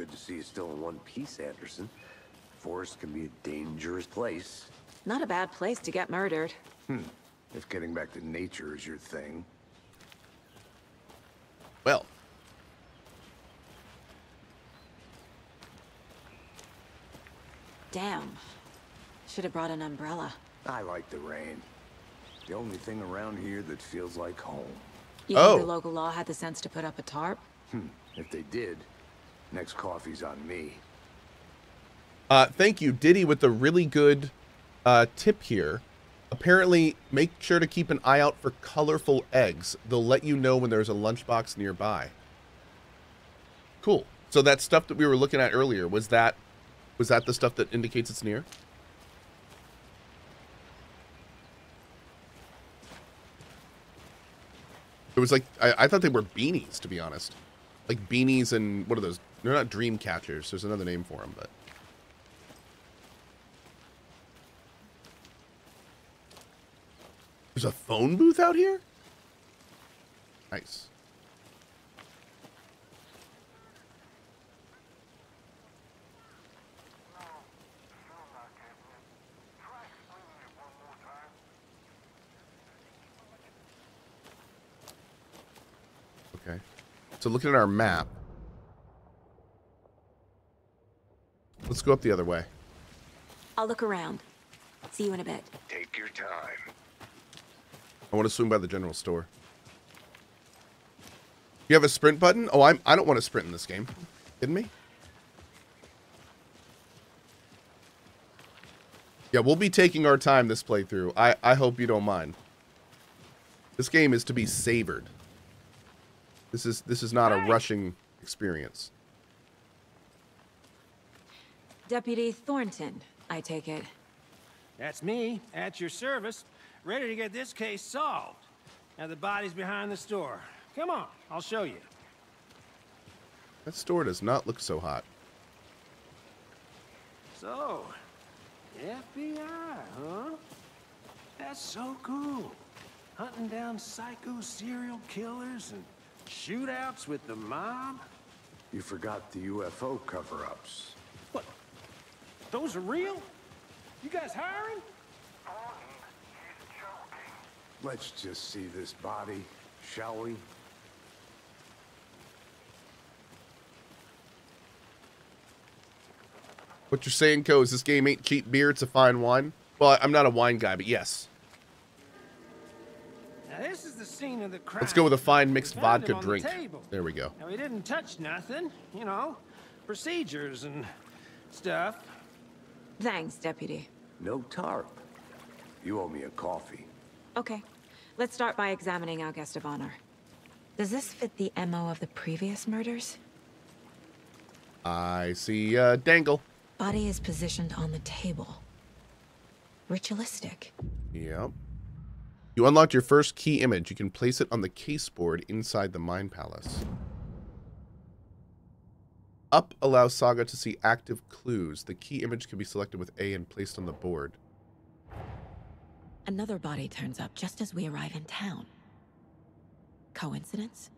good to see you still in one piece, Anderson. Forest can be a dangerous place. Not a bad place to get murdered. Hmm. If getting back to nature is your thing. Well. Damn. Should have brought an umbrella. I like the rain. The only thing around here that feels like home. You Oh. think the local law had the sense to put up a tarp? Hmm. If they did, next coffee's on me. Uh, thank you, Diddy, with the really good uh, tip here. Apparently, make sure to keep an eye out for colorful eggs. They'll let you know when there's a lunchbox nearby. Cool. So that stuff that we were looking at earlier was that was that the stuff that indicates it's near? It was like I, I thought they were beanies, to be honest. Like beanies and what are those? They're not dream catchers. There's another name for them, but There's a phone booth out here? Nice. Okay. So looking at our map. Let's go up the other way. I'll look around. See you in a bit. Take your time. I want to swing by the general store. You have a sprint button? Oh, I'm I don't want to sprint in this game. Kidding me? Yeah, we'll be taking our time this playthrough. I I hope you don't mind. This game is to be savored. This is this is not a rushing experience. Deputy Thornton, I take it. That's me, at your service, ready to get this case solved. Now the body's behind the store. Come on, I'll show you. That store does not look so hot. So, FBI, huh? That's so cool. Hunting down psycho serial killers and shootouts with the mob. You forgot the UFO cover-ups. What? Those are real? You guys hiring? Let's just see this body, shall we? What you're saying, Cohh, is this game ain't cheap beer, it's a fine wine? Well, I'm not a wine guy, but yes. Now this is the scene of the crime. Let's go with a fine mixed vodka him on the drink. There we go. Now we didn't touch nothing, you know, procedures and stuff. Thanks, Deputy. No tarp. You owe me a coffee. Okay. Let's start by examining our guest of honor. Does this fit the MO of the previous murders? I see uh, Dangle. Body is positioned on the table. Ritualistic. Yep. You unlocked your first key image. You can place it on the case board inside the Mind Palace. Up allows Saga to see active clues. The key image can be selected with A and placed on the board. Another body turns up just as we arrive in town. Coincidence?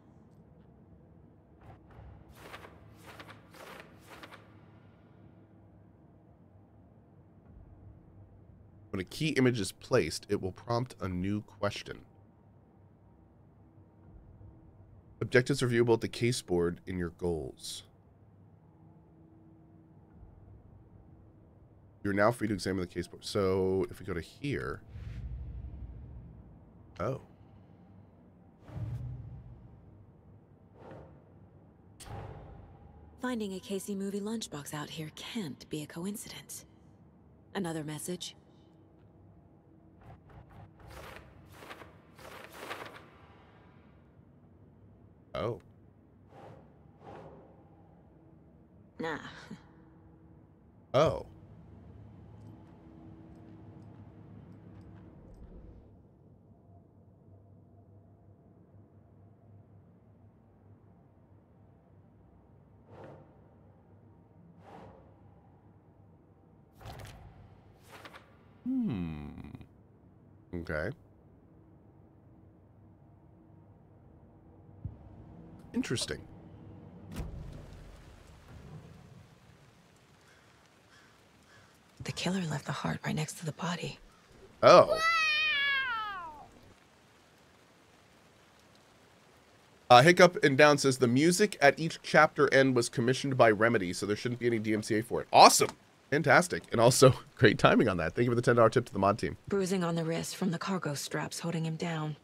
When a key image is placed, it will prompt a new question. Objectives are viewable at the case board in your goals. You're now free to examine the case board. So if we go to here. Oh. Finding a Casey movie lunchbox out here can't be a coincidence. Another message? Oh. Nah. Oh. Okay. Interesting. The killer left the heart right next to the body. Oh. Wow. Uh, Hiccup and Down says the music at each chapter end was commissioned by Remedy, so there shouldn't be any DMCA for it. Awesome. Fantastic. And also, great timing on that. Thank you for the $10 tip to the mod team. Bruising on the wrist from the cargo straps holding him down.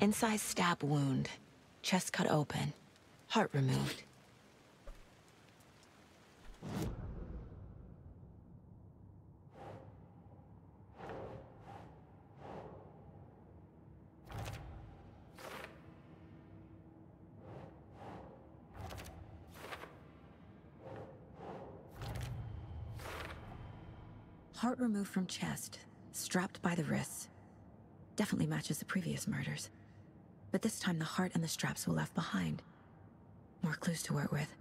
Incised stab wound. Chest cut open. Heart removed. Heart removed from chest, strapped by the wrists. Definitely matches the previous murders. But this time the heart and the straps were left behind. More clues to work with.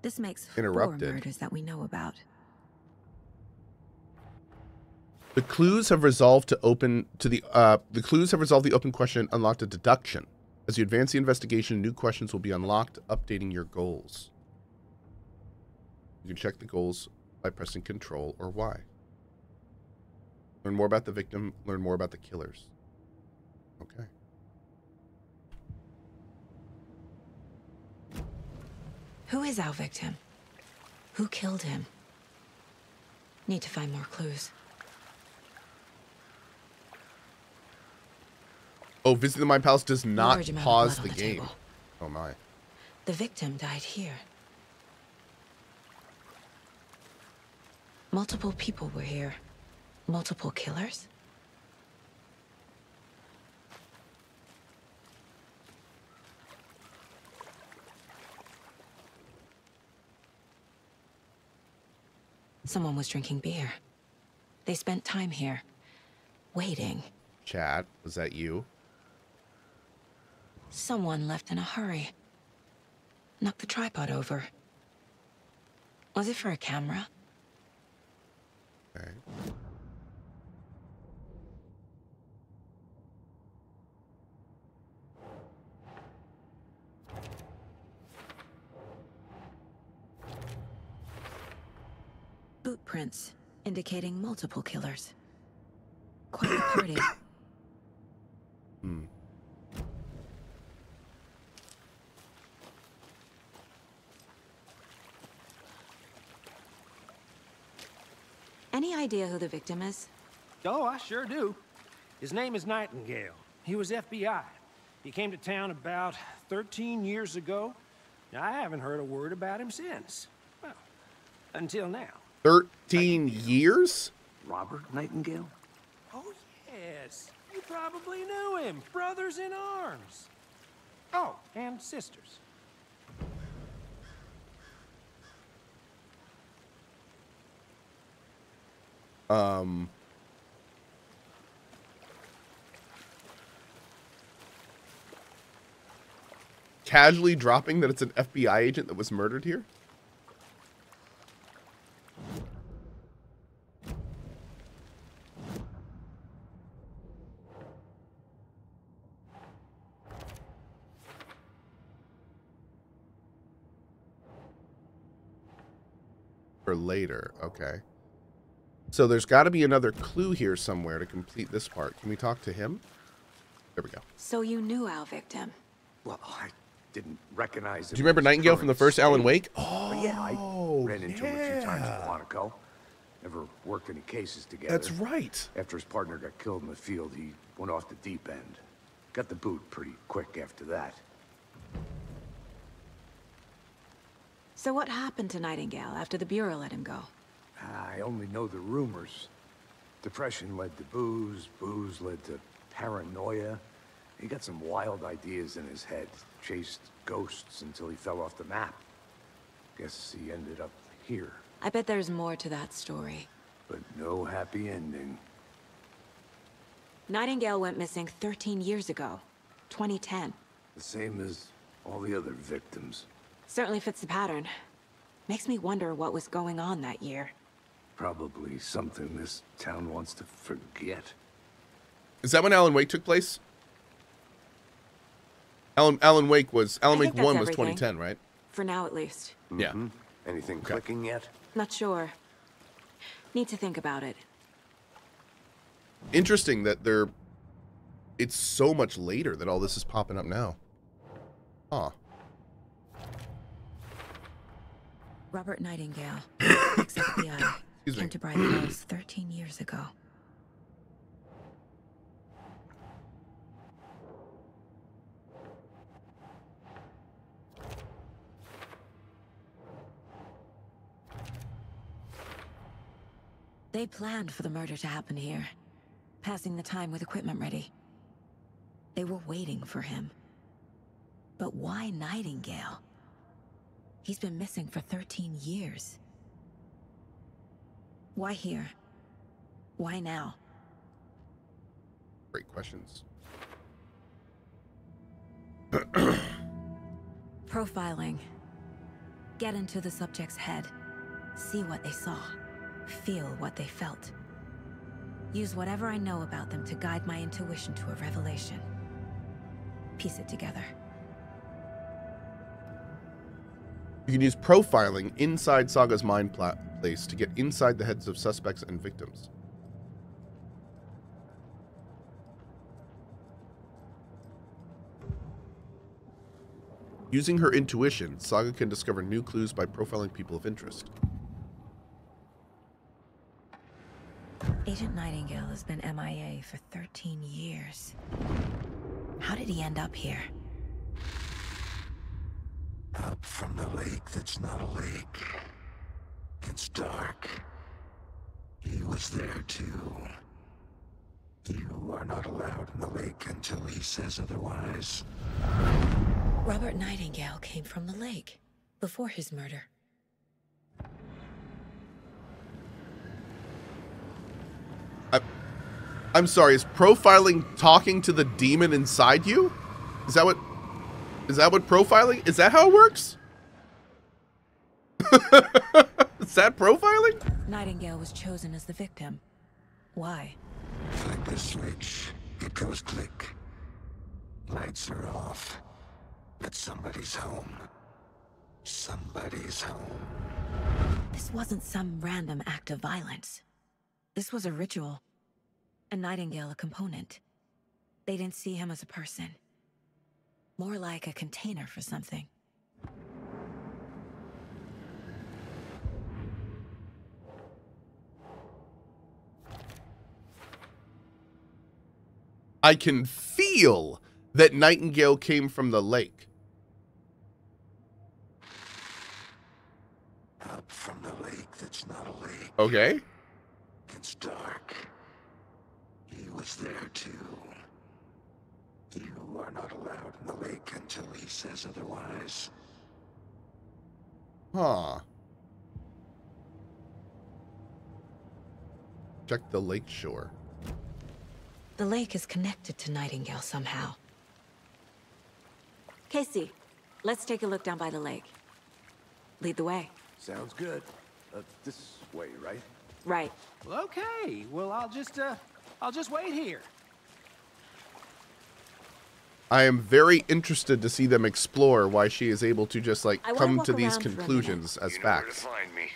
This makes Interrupted. four murders that we know about. The clues have resolved to open to the uh, the clues have resolved the open question and unlocked a deduction. As you advance the investigation, new questions will be unlocked, updating your goals. You can check the goals by pressing Control or Y. Learn more about the victim. Learn more about the killers. Okay. Who is our victim? Who killed him? Need to find more clues. Oh, visiting the Mind Palace does not Large amount of pause the the game. table. Oh my. The victim died here. Multiple people were here. Multiple killers? Someone was drinking beer. They spent time here, waiting. Chat, was that you? Someone left in a hurry. Knocked the tripod over. Was it for a camera? Okay. Boot prints, indicating multiple killers. Quite the party. Hmm. Any idea who the victim is? Oh, I sure do. His name is Nightingale. He was FBI. He came to town about 13 years ago. Now, I haven't heard a word about him since. Well, until now. 13 years? Robert Nightingale? Oh, yes. You probably knew him. Brothers in arms. Oh, and sisters. Um. Casually dropping that it's an FBI agent that was murdered here? For later, okay. So there's got to be another clue here somewhere to complete this part. Can we talk to him? There we go. So you knew our victim. Well, I didn't recognize him. Do you remember Nightingale from the current first Alan state. Wake? But yeah, I Oh, ran into him a few times in Quantico. Never worked any cases together. That's right. After his partner got killed in the field, he went off the deep end. Got the boot pretty quick after that. So what happened to Nightingale after the Bureau let him go? Ah, I only know the rumors. Depression led to booze, booze led to paranoia. He got some wild ideas in his head, chased ghosts until he fell off the map. Guess he ended up here, I bet there's more to that story. but no happy ending. Nightingale went missing 13 years ago. 2010. The same as all the other victims. Certainly fits the pattern. Makes me wonder what was going on that year. Probably something this town wants to forget. Is that when Alan Wake took place? Alan Alan Wake was Alan Wake 1 was everything. 2010, right? For now, at least. Yeah. Mm-hmm. Anything clicking yet? Not sure. Need to think about it. Interesting that they're. It's so much later that all this is popping up now. Huh. Robert Nightingale, ex-FBI, Excuse me. came to Bright Falls 13 years ago. They planned for the murder to happen here, passing the time with equipment ready. They were waiting for him. But why Nightingale? He's been missing for 13 years. Why here? Why now? Great questions. Profiling. Get into the subject's head. See what they saw. Feel what they felt. Use whatever I know about them to guide my intuition to a revelation. Piece it together. You can use profiling inside Saga's mind pla- place to get inside the heads of suspects and victims. Using her intuition, Saga can discover new clues by profiling people of interest. Agent Nightingale has been MIA for 13 years. How did he end up here? Up from the lake that's not a lake. It's dark. He was there too. You are not allowed in the lake until he says otherwise. Robert Nightingale came from the lake before his murder. I, I'm sorry, is profiling talking to the demon inside you? Is that what is that what profiling? Is that how it works? is that profiling? Nightingale was chosen as the victim. Why? Flick the switch. It goes click. Lights are off. But somebody's home. Somebody's home. This wasn't some random act of violence. This was a ritual. And Nightingale a component. They didn't see him as a person. More like a container for something. I can feel that Nightingale came from the lake. Up from the lake that's not a lake. Okay. It's dark. He was there too. You are not allowed in the lake until he says otherwise. Huh. Check the lake shore. The lake is connected to Nightingale somehow. Casey, let's take a look down by the lake. Lead the way. Sounds good. Uh, this way, right? Right. Well, okay. Well, I'll just, uh, I'll just wait here. I am very interested to see them explore why she is able to just like I come to these around for a minute. conclusions as you know where to facts. find me.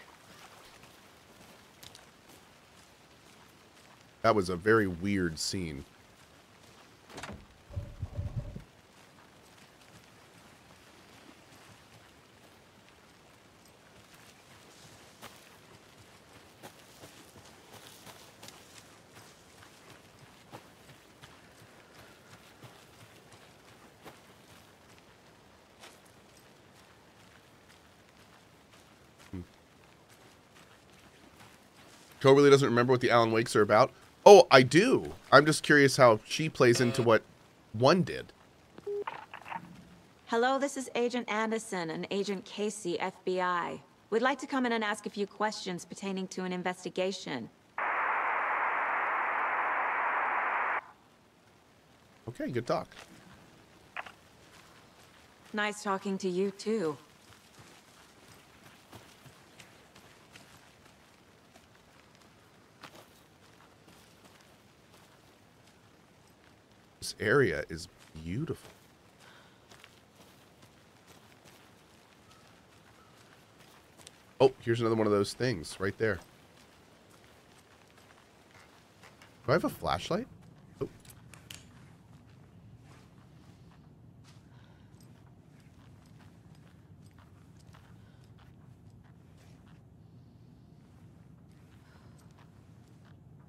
That was a very weird scene. Hmm. Cohh really doesn't remember what the Alan Wakes are about. Oh, I do. I'm just curious how she plays into what one did. Hello, this is Agent Anderson and Agent Casey, FBI. We'd like to come in and ask a few questions pertaining to an investigation. Okay, good talk. Nice talking to you, too. Area is beautiful. Oh, here's another one of those things right there. Do I have a flashlight? Oh.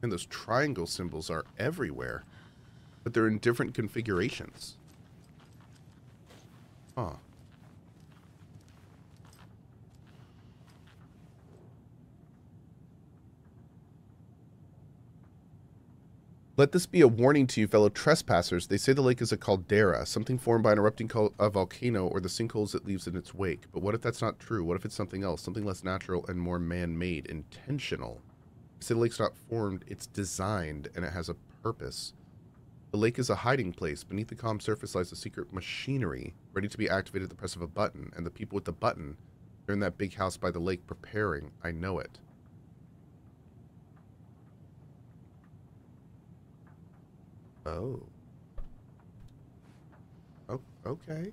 And those triangle symbols are everywhere, but they're in different configurations. Huh. Let this be a warning to you, fellow trespassers. They say the lake is a caldera, something formed by an erupting a volcano or the sinkholes it leaves in its wake. But what if that's not true? What if it's something else, something less natural and more man-made, intentional? They say the lake's not formed, it's designed, and it has a purpose. The lake is a hiding place. Beneath the calm surface lies a secret machinery, ready to be activated at the press of a button. And the people with the button, they're in that big house by the lake preparing. I know it. Oh. Oh, okay.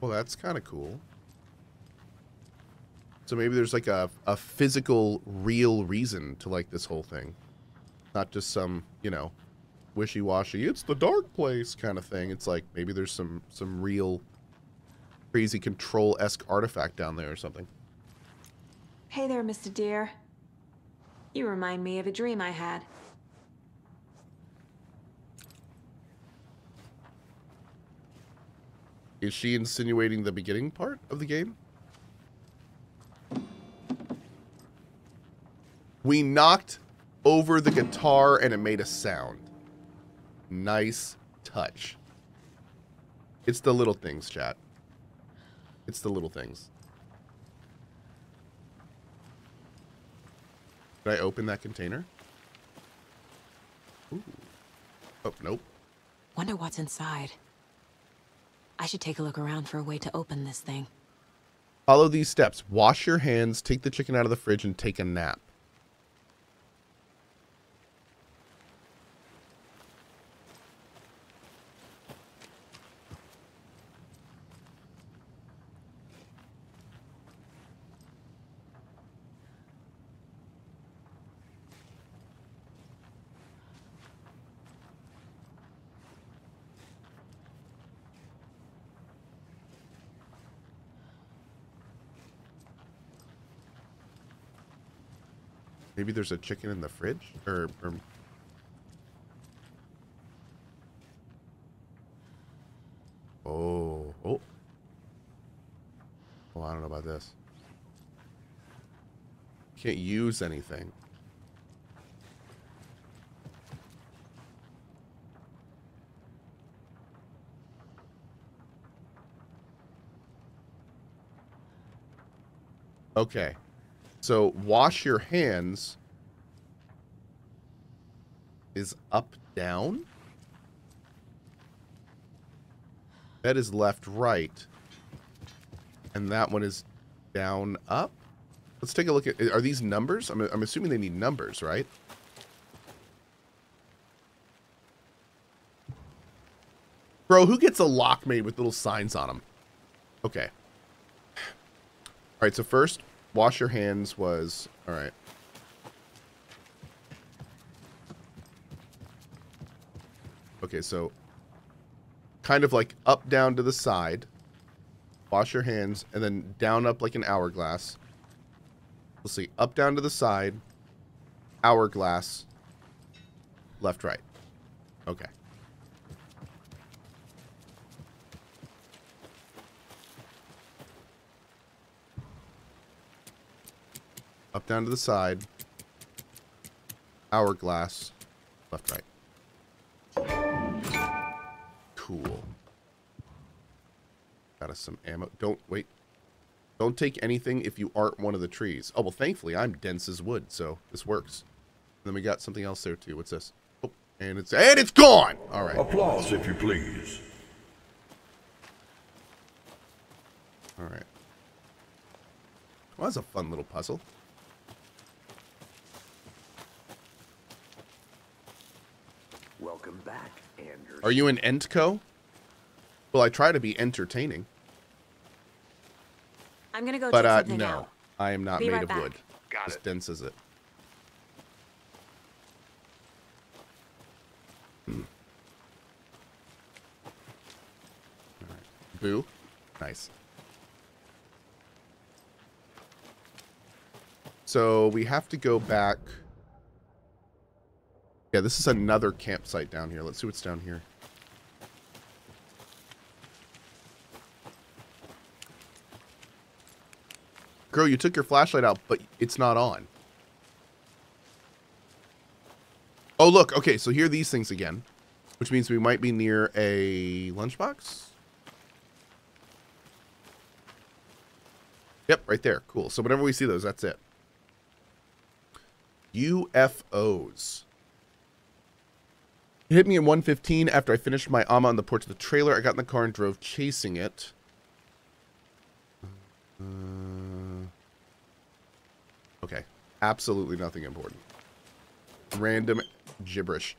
Well, that's kind of cool. So maybe there's like a, a physical, real reason to like this whole thing. Not just some, you know, wishy-washy, it's the dark place kind of thing. It's like maybe there's some, some real crazy control-esque artifact down there or something. Hey there, Mr. Deer. You remind me of a dream I had. Is she insinuating the beginning part of the game? We knocked over the guitar and it made a sound. Nice touch. It's the little things, chat. It's the little things. Did I open that container? Ooh. Oh, nope. Wonder what's inside. I should take a look around for a way to open this thing. Follow these steps. Wash your hands, take the chicken out of the fridge, and take a nap. Maybe there's a chicken in the fridge? Or, or... Oh, oh. Oh, I don't know about this. Can't use anything. Okay. So wash your hands is up down. That is left right. And that one is down up. Let's take a look at are these numbers? I'm I'm assuming they need numbers, right? Bro, who gets a lock made with little signs on them? Okay. All right, so first Wash your hands was... Alright. Okay, so... Kind of like up, down to the side. Wash your hands, and then down, up like an hourglass. Let's see. Up, down to the side. Hourglass. Left, right. Okay. Up, down to the side. Hourglass. Left, right. Cool. Got us some ammo. Don't, wait. Don't take anything if you aren't one of the trees. Oh, well, thankfully, I'm dense as wood, so this works. And then we got something else there, too. What's this? Oh, and it's, and it's gone! All right. Applause, if you please. All right. Well, was a fun little puzzle. Welcome back, Anders. Are you an Entco? Well, I try to be entertaining. I'm gonna go But, check uh, something no. out. I am not Be made right of back. wood. Got as it. dense as it. Hmm. Alright. Boo. Nice. So we have to go back. Yeah, this is another campsite down here. Let's see what's down here. Girl, you took your flashlight out, but it's not on. Oh, look. Okay, so here are these things again. Which means we might be near a lunchbox. Yep, right there. Cool. So whenever we see those, that's it. UFOs. It hit me at 115 after I finished my AMA on the porch of the trailer. I got in the car and drove chasing it. Uh, okay. Absolutely nothing important. Random gibberish.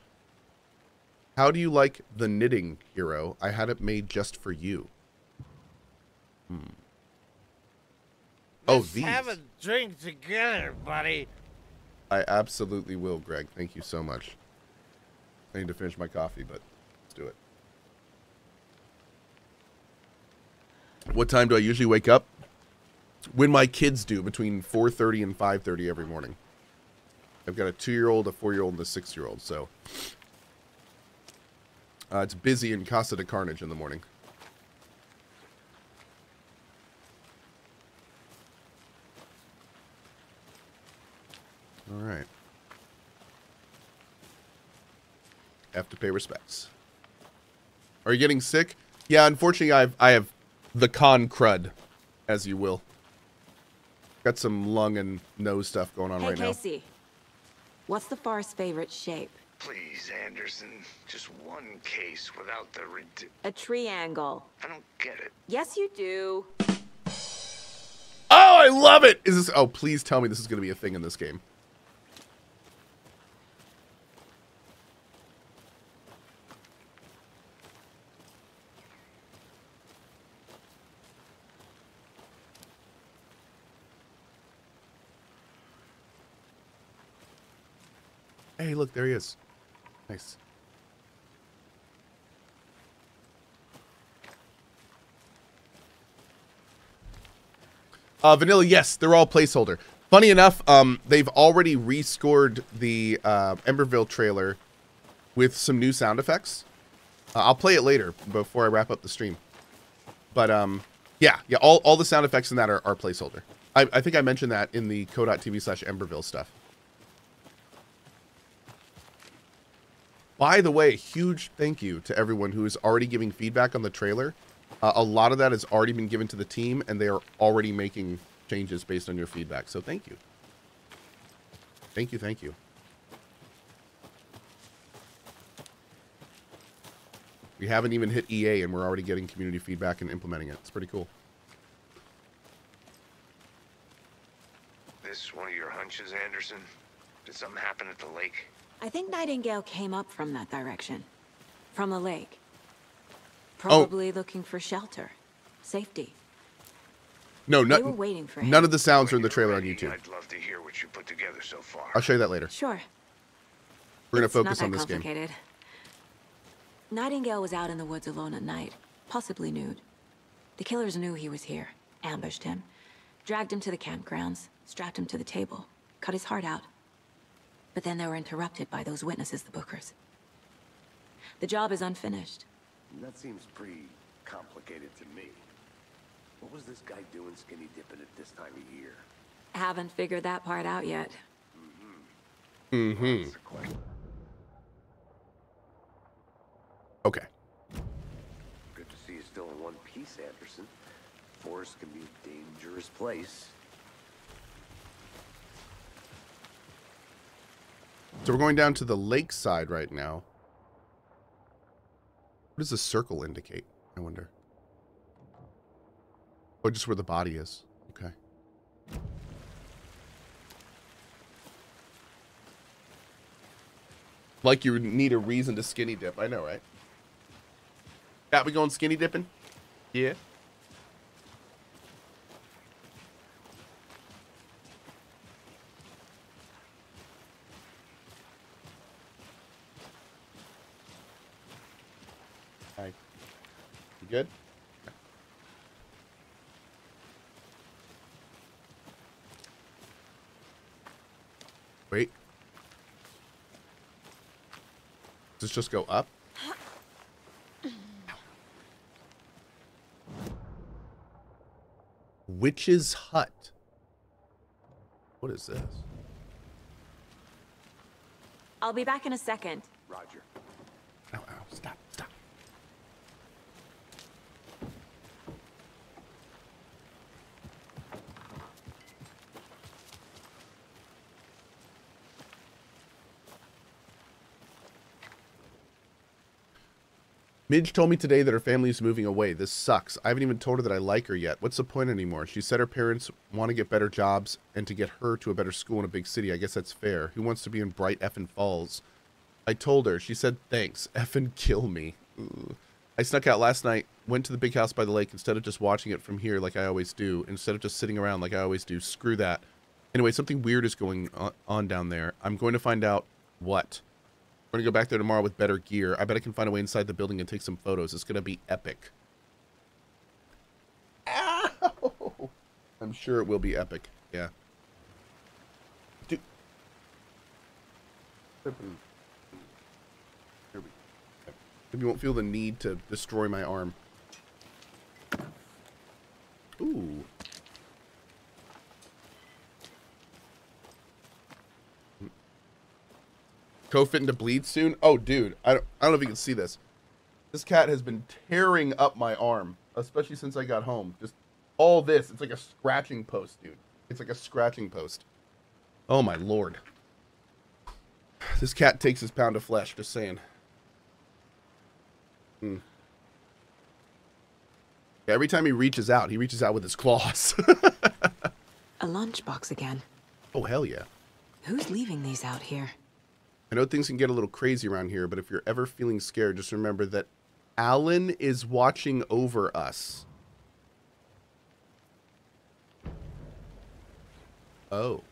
How do you like the knitting, hero? I had it made just for you. Hmm. Oh, Let's these. have a drink together, buddy. I absolutely will, Greg. Thank you so much. I need to finish my coffee, but let's do it. What time do I usually wake up? When my kids do, between 4:30 and 5:30 every morning. I've got a two-year-old, a four-year-old, and a six-year-old, so uh, it's busy in Casa de Carnage in the morning. All right. Have to pay respects. Are you getting sick? Yeah, unfortunately, I've I have the con crud, as you will. Got some lung and nose stuff going on Hey, right Casey. What's the far's favorite shape? Please, Anderson. Just one case without the rid- A triangle. I don't get it. Yes, you do. Oh, I love it! Is this? Oh, please tell me this is going to be a thing in this game. Hey, look, there he is. Nice. Uh, Vanilla, yes, they're all placeholder. Funny enough, um, they've already rescored the uh, Emberville trailer with some new sound effects. Uh, I'll play it later before I wrap up the stream. But um, yeah, yeah, all, all the sound effects in that are, are placeholder. I, I think I mentioned that in the cohh.tv slash Emberville stuff. By the way, huge thank you to everyone who is already giving feedback on the trailer. Uh, a lot of that has already been given to the team, and they are already making changes based on your feedback. So thank you. Thank you, thank you. We haven't even hit EA, and we're already getting community feedback and implementing it. It's pretty cool. This one of your hunches, Anderson? Did something happen at the lake? I think Nightingale came up from that direction. From the lake. Oh. Probably looking for shelter. Safety. No, They no, were waiting for him. none of the sounds are in the trailer you're on YouTube. I'd love to hear what you put together so far. I'll show you that later. Sure. We're going to focus not on this game. complicated. Nightingale was out in the woods alone at night, possibly nude. The killers knew he was here, ambushed him, dragged him to the campgrounds, strapped him to the table, cut his heart out. But then they were interrupted by those witnesses, the Bookers. The job is unfinished. That seems pretty complicated to me. What was this guy doing skinny dipping at this time of year? Haven't figured that part out yet. Mm-hmm. That's the question. Okay. Good to see you still in one piece, Anderson. Forest can be a dangerous place. So we're going down to the lakeside right now. What does the circle indicate? I wonder. Oh, just where the body is. Okay. Like you need a reason to skinny dip. I know, right? Got we going skinny dipping? Yeah. good? Wait. Does this just go up? Witch's Hut. What is this? I'll be back in a second. Roger. Ow, ow, stop, Midge told me today that her family is moving away. This sucks. I haven't even told her that I like her yet. What's the point anymore? She said her parents want to get better jobs and to get her to a better school in a big city. I guess that's fair. Who wants to be in bright effing falls? I told her. She said thanks. Effing kill me. Ooh. I snuck out last night, went to the big house by the lake instead of just watching it from here like I always do, instead of just sitting around like I always do. Screw that. Anyway, something weird is going on- on down there. I'm going to find out what. We're going to go back there tomorrow with better gear. I bet I can find a way inside the building and take some photos. It's going to be epic. Ow! I'm sure it will be epic. Yeah. Dude. Here we go. Maybe you won't feel the need to destroy my arm. Ooh. Co-fit into bleed soon? Oh, dude. I don't, I don't know if you can see this. This cat has been tearing up my arm, especially since I got home. Just all this. It's like a scratching post, dude. It's like a scratching post. Oh, my lord. This cat takes his pound of flesh, just saying. Hmm. Every time he reaches out, he reaches out with his claws. A lunchbox again. oh, hell yeah. Who's leaving these out here? I know things can get a little crazy around here, but if you're ever feeling scared, just remember that Alan is watching over us. Oh.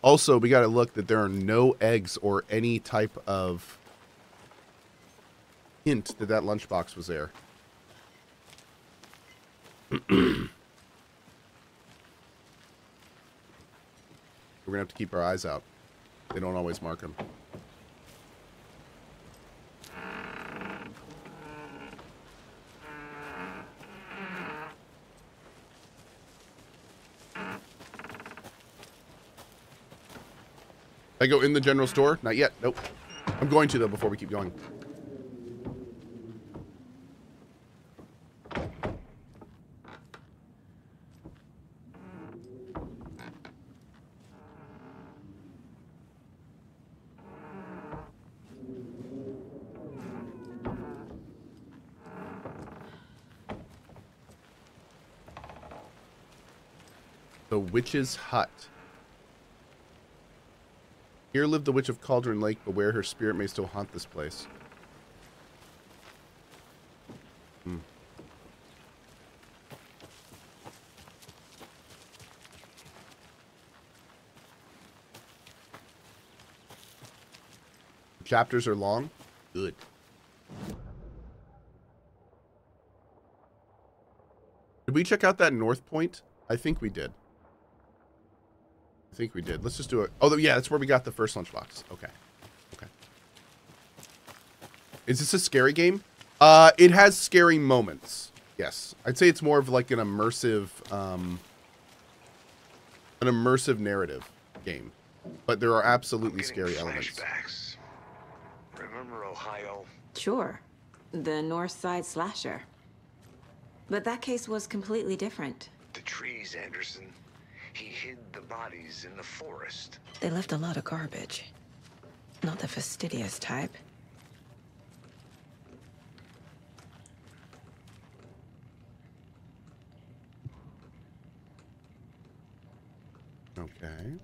Also, we got to look that there are no eggs or any type of hint that that lunchbox was there. We're going to have to keep our eyes out. They don't always mark them. I go in the general store? Not yet. Nope. I'm going to though before we keep going. The Witch's Hut. Here lived the Witch of Cauldron Lake. Beware her spirit may still haunt this place. Hmm. Chapters are long? Good. Did we check out that North Point? I think we did. I think we did. Let's just do it. Oh, yeah, that's where we got the first lunchbox. Okay. Okay. Is this a scary game? Uh, it has scary moments. Yes. I'd say it's more of like an immersive, um, an immersive narrative game. But there are absolutely Getting scary elements. flashbacks. Remember Ohio? Sure. The North Side Slasher. But that case was completely different. The trees, Anderson. He hid the bodies in the forest. They left a lot of garbage. Not the fastidious type. Okay.